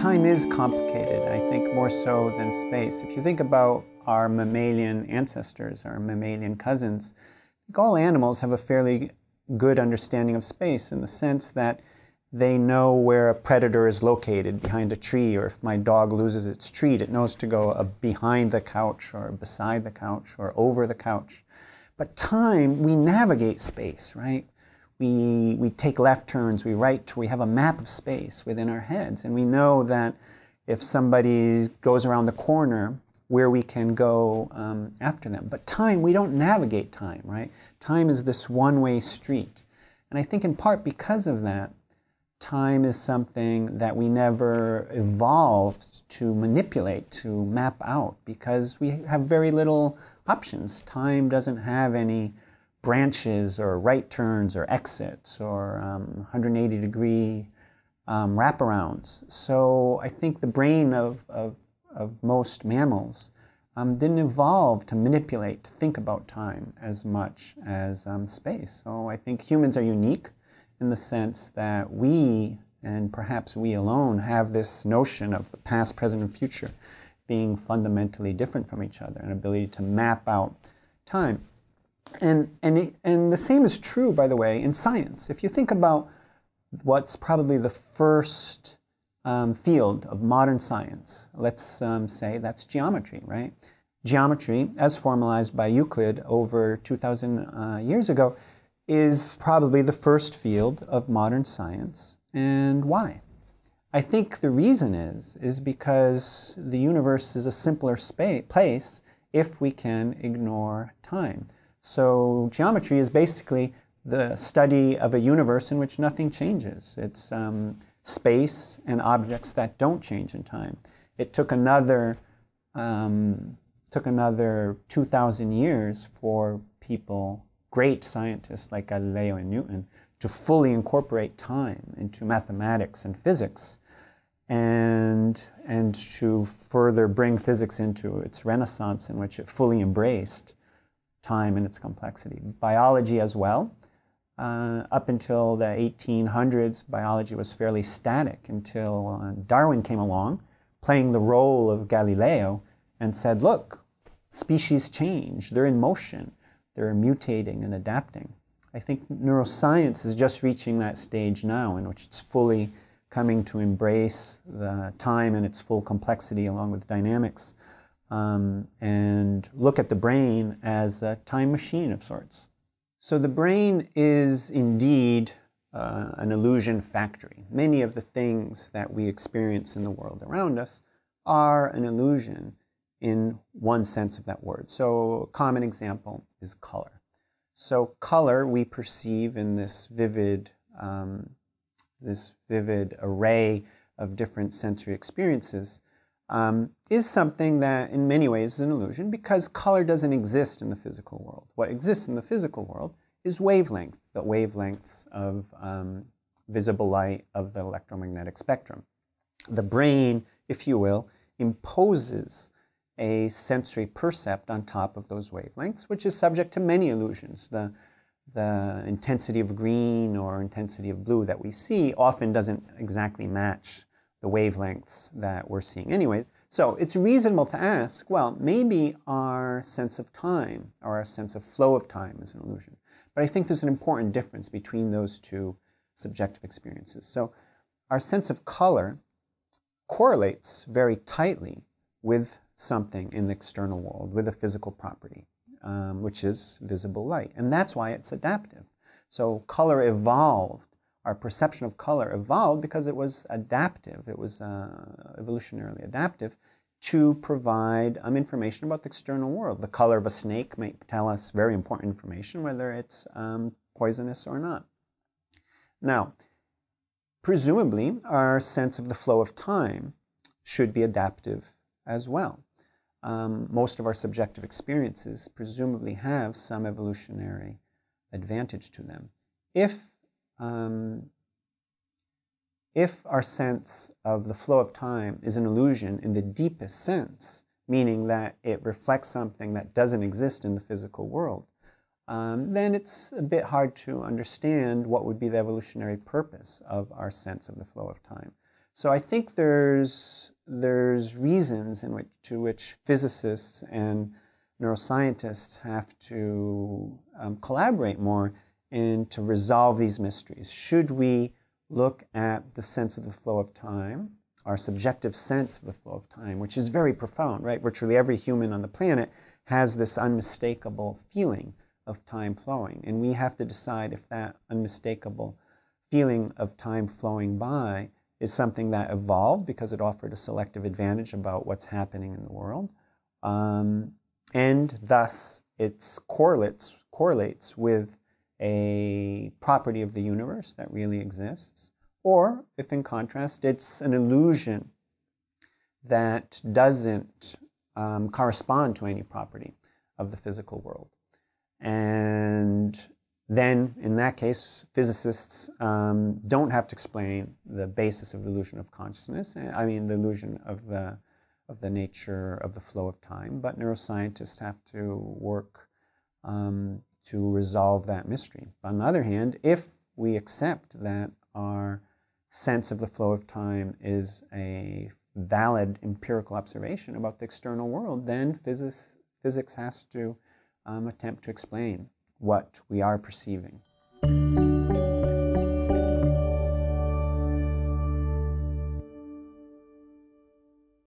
Time is complicated, I think more so than space. If you think about our mammalian ancestors, our mammalian cousins, all animals have a fairly good understanding of space in the sense that they know where a predator is located behind a tree, or if my dog loses its treat, it knows to go uh, behind the couch, or beside the couch, or over the couch. But time, we navigate space, right? We, we take left turns, we right, we have a map of space within our heads, and we know that if somebody goes around the corner, where we can go um, after them. But time, we don't navigate time, right? Time is this one way street. And I think in part because of that, time is something that we never evolved to manipulate, to map out, because we have very little options. Time doesn't have any branches or right turns or exits or um, 180 degree um, wraparounds. So I think the brain of, of, of most mammals um, didn't evolve to manipulate, to think about time as much as um, space. So I think humans are unique in the sense that we, and perhaps we alone, have this notion of the past, present, and future being fundamentally different from each other, an ability to map out time. And, and, and the same is true, by the way, in science. If you think about what's probably the first um, field of modern science, let's um, say that's geometry, right? Geometry, as formalized by Euclid over 2,000 uh, years ago, is probably the first field of modern science. And why? I think the reason is, is because the universe is a simpler space, place if we can ignore time. So geometry is basically the study of a universe in which nothing changes. It's um, space and objects that don't change in time. It took another um, took another 2,000 years for people great scientists like Galileo and Newton to fully incorporate time into mathematics and physics and, and to further bring physics into its renaissance in which it fully embraced time and its complexity. Biology as well. Uh, up until the 1800s, biology was fairly static until uh, Darwin came along, playing the role of Galileo, and said, look, species change, they're in motion. They're mutating and adapting. I think neuroscience is just reaching that stage now in which it's fully coming to embrace the time and its full complexity along with dynamics um, and look at the brain as a time machine of sorts. So the brain is indeed uh, an illusion factory. Many of the things that we experience in the world around us are an illusion in one sense of that word. So a common example is color. So color we perceive in this vivid, um, this vivid array of different sensory experiences um, is something that in many ways is an illusion because color doesn't exist in the physical world. What exists in the physical world is wavelength, the wavelengths of um, visible light of the electromagnetic spectrum. The brain, if you will, imposes a sensory percept on top of those wavelengths, which is subject to many illusions. The, the intensity of green or intensity of blue that we see often doesn't exactly match the wavelengths that we're seeing anyways. So it's reasonable to ask, well, maybe our sense of time or our sense of flow of time is an illusion. But I think there's an important difference between those two subjective experiences. So our sense of color correlates very tightly with something in the external world with a physical property, um, which is visible light. And that's why it's adaptive. So color evolved, our perception of color evolved because it was adaptive, it was uh, evolutionarily adaptive to provide um, information about the external world. The color of a snake may tell us very important information, whether it's um, poisonous or not. Now, presumably, our sense of the flow of time should be adaptive as well um, most of our subjective experiences presumably have some evolutionary advantage to them. If, um, if our sense of the flow of time is an illusion in the deepest sense, meaning that it reflects something that doesn't exist in the physical world, um, then it's a bit hard to understand what would be the evolutionary purpose of our sense of the flow of time. So I think there's, there's reasons in which, to which physicists and neuroscientists have to um, collaborate more and to resolve these mysteries. Should we look at the sense of the flow of time, our subjective sense of the flow of time, which is very profound, right? Virtually every human on the planet has this unmistakable feeling of time flowing. And we have to decide if that unmistakable feeling of time flowing by is something that evolved because it offered a selective advantage about what's happening in the world. Um, and thus it correlates, correlates with a property of the universe that really exists, or if in contrast it's an illusion that doesn't um, correspond to any property of the physical world. And then, in that case, physicists um, don't have to explain the basis of the illusion of consciousness, I mean, the illusion of the, of the nature of the flow of time, but neuroscientists have to work um, to resolve that mystery. On the other hand, if we accept that our sense of the flow of time is a valid empirical observation about the external world, then physics, physics has to um, attempt to explain what we are perceiving.